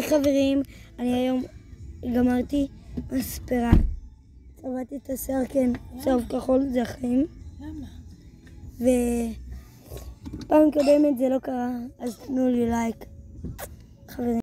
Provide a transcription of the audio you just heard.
היי חברים, אני היום גמרתי מספרה. צבעתי את השיער, כן, צהוב כחול, זה החיים. למה? ופעם קודמת זה לא קרה, אז תנו לי לייק. חברים.